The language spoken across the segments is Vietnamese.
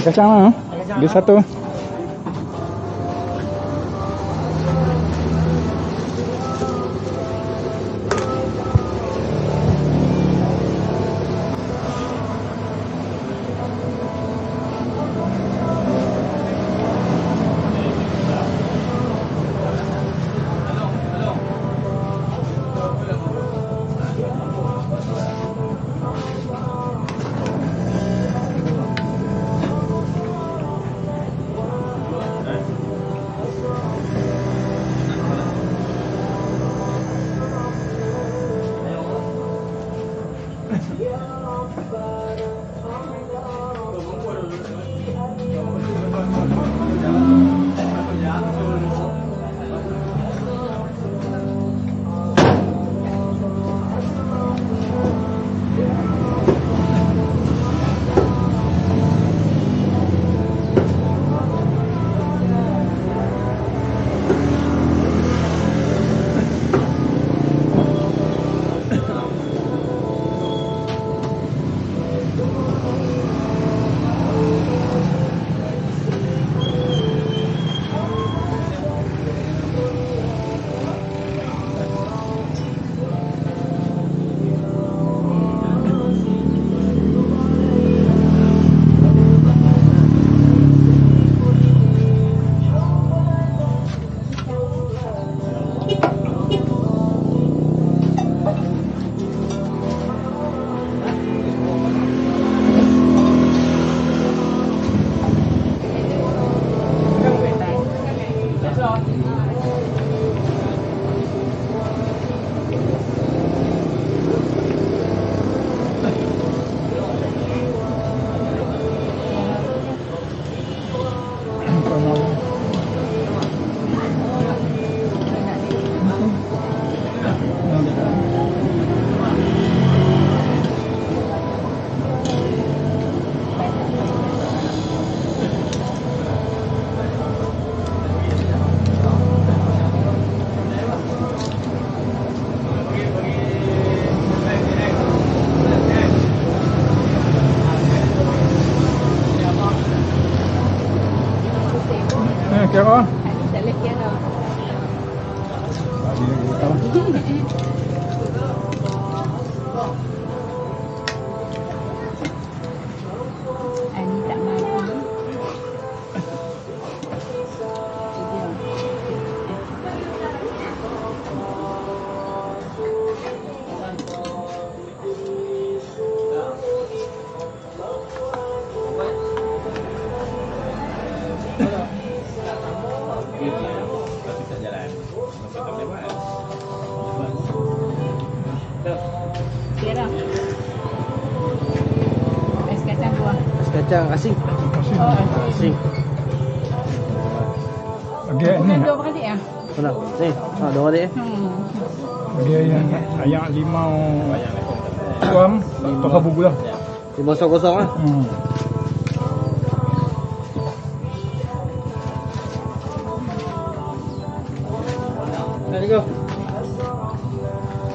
Kasama, no? Di satu. 点火 Biarang. Es kacang dua. Es kacang asing. Asing. Oh, asing. ini. Dua kali ya. Mana? Ni. Ah, dua kali eh. Hmm. Dia yang ayam limau. Suam, toka bugu lah. Limau kosong lah. Hmm.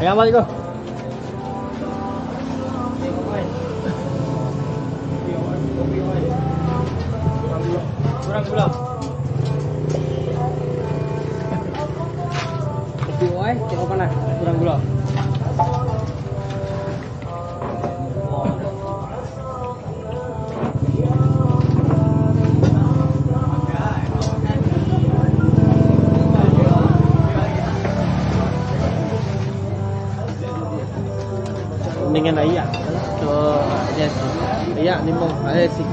Ayam balik. orang pulang. Buai, tengok mana? Kurang gula. dengan ayah ke ayah ayah limau ayah sih